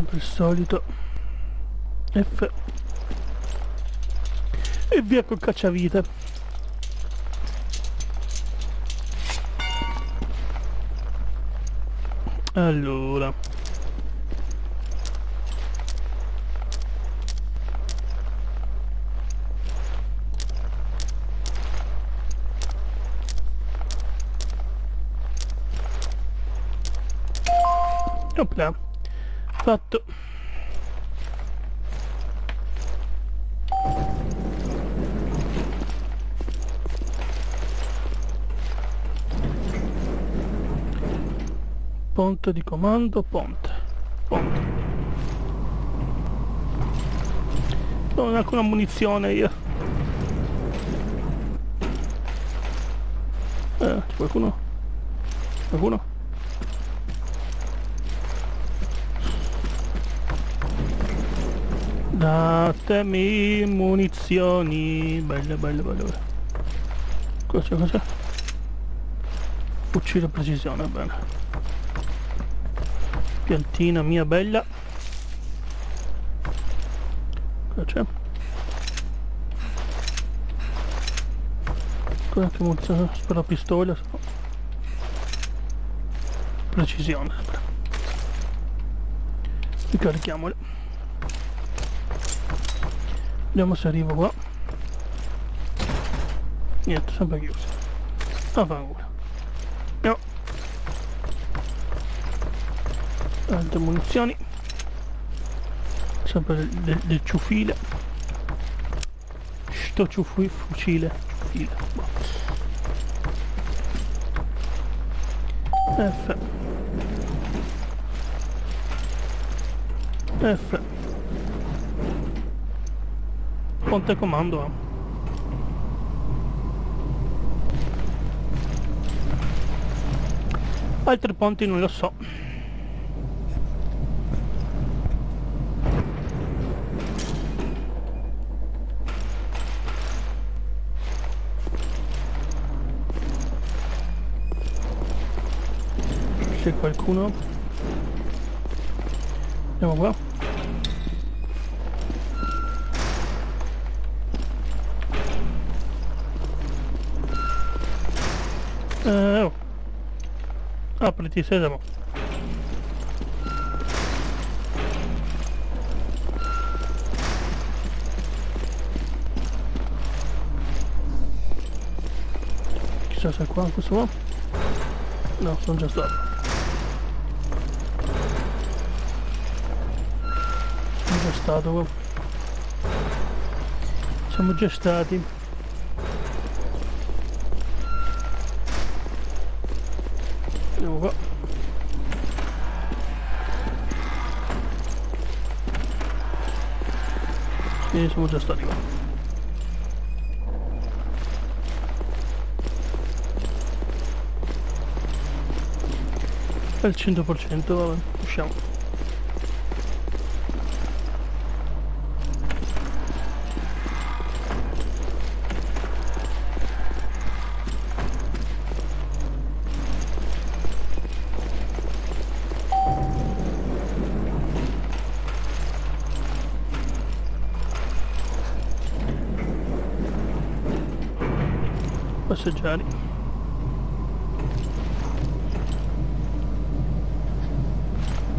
sempre il solito. F. E via col cacciavite. Allora Fatto. Ponte di comando, ponte. Ponte. Non ho alcuna munizione io. Eh, c'è qualcuno? Qualcuno? Datemi munizioni. Belle, belle, belle. Cosa, cosa? Fucile precisione, bene. Piantina mia bella. Cosa c'è? Cosa che munizione? Spero pistola. Precisione. Ricarichiamole. Vediamo se arrivo qua. Niente, sempre chiuso. Ah, fa ancora. No. Altre munizioni. Sempre del, del, del ciufile. Sto ciufui fucile. Ciufile. F. F. Ponte comando. Eh. Altri ponti non lo so. C'è qualcuno? Andiamo qua. Eh, oh. Apriti sesamo. Chissà se è qua questo qua. No, sono già stato. Sono già stato qua. Siamo già stati. E siamo già stati qua. Al 100% vabbè, usciamo passeggiare.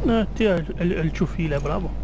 Eh, ti è il, il, il ciufile bravo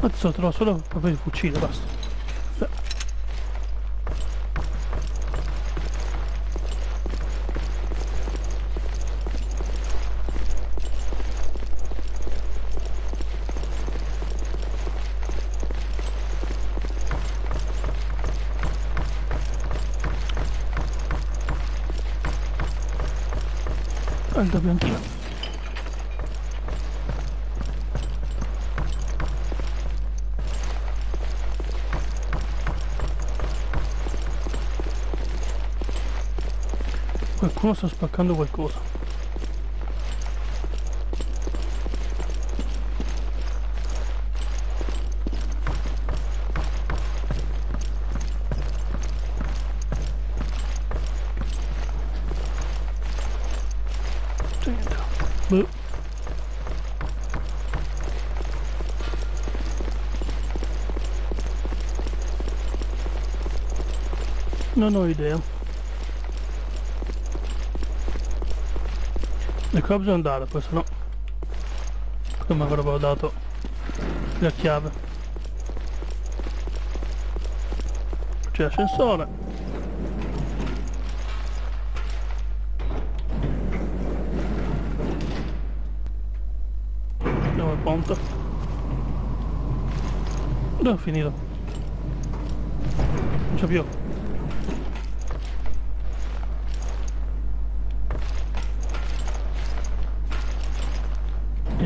Mazzo, trovo solo proprio il fucile, basta. Sì. Aldo. Qualcuno sta spaccando qualcosa. Boh. Non ho idea. Le qua bisogna andare, poi se no come avrebbero dato la chiave. C'è l'ascensore. Andiamo al ponte. Dove è finito? Non c'è più.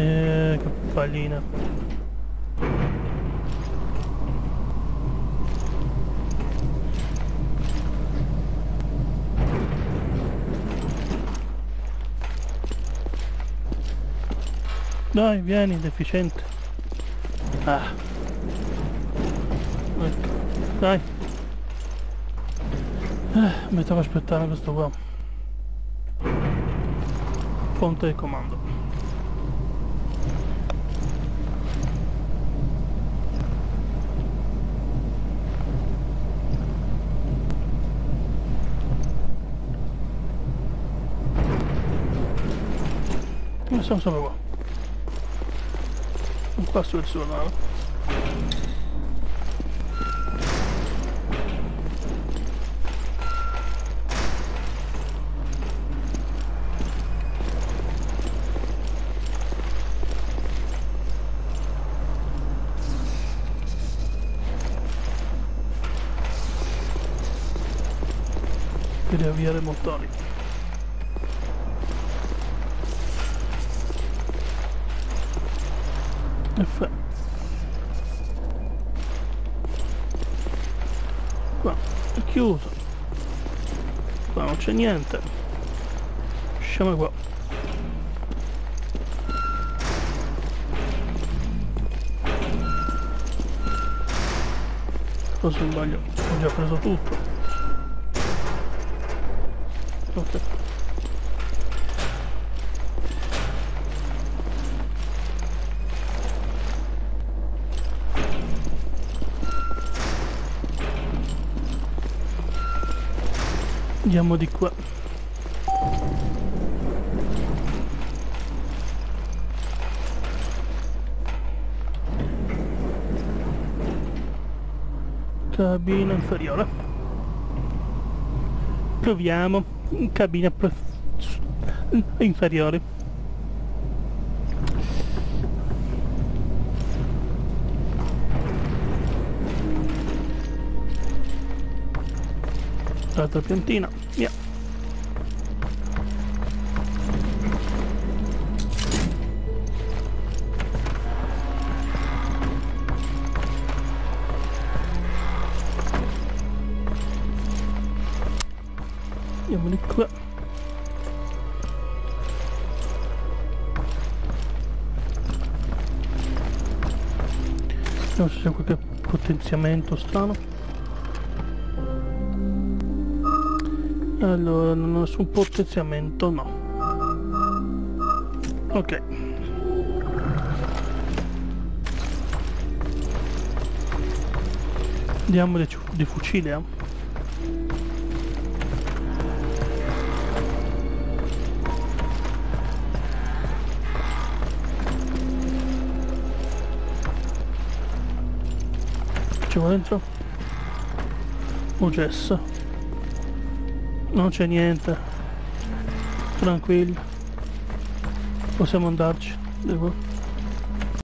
Eh, che pallina. Dai, vieni, deficiente. Ah. Ecco, dai. Eh, mi stavo aspettando questo qua. Ponte di comando. Ma siamo solo qua. Qua sul suo nave. Per avviare motori. F. Qua è chiuso. Qua non c'è niente. Usciamo qua. Forse non sbaglio, ho già preso tutto. Ok. Andiamo di qua. Cabina inferiore. Proviamo. Cabina inferiore. L'altra piantina. Via. Andiamo di qua. Vediamo se c'è qualche potenziamento strano. Allora, non ho nessun potenziamento, no. Ok. Andiamo di, di fucile, eh. Qua dentro? Un gesso. Non c'è niente. Tranquillo. Possiamo andarci. Devo.